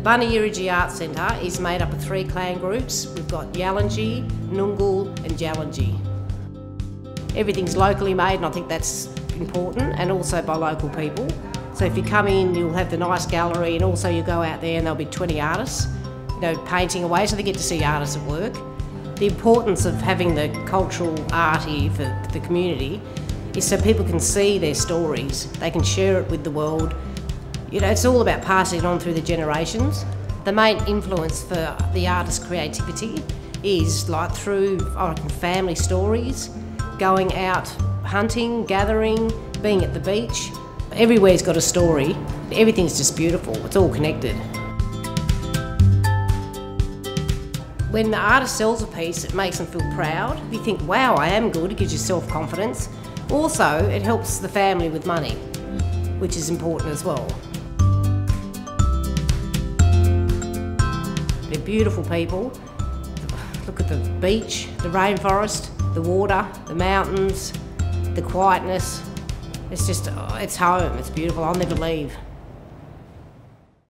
Bana Yirriji Art Centre is made up of three clan groups. We've got Yalanji, Nyungkal and Jalanji. Everything's locally made and I think that's important and also by local people. So if you come in you'll have the nice gallery and also you go out there and there'll be 20 artists you know, painting away so they get to see artists at work. The importance of having the cultural art here for the community is so people can see their stories, they can share it with the world. You know, it's all about passing it on through the generations. The main influence for the artist's creativity is like through family stories, going out hunting, gathering, being at the beach. Everywhere's got a story. Everything's just beautiful. It's all connected. When the artist sells a piece, it makes them feel proud. You think, wow, I am good, it gives you self confidence. Also, it helps the family with money, which is important as well. They're beautiful people. Look at the beach, the rainforest, the water, the mountains, the quietness. It's just, oh, it's home, it's beautiful, I'll never leave.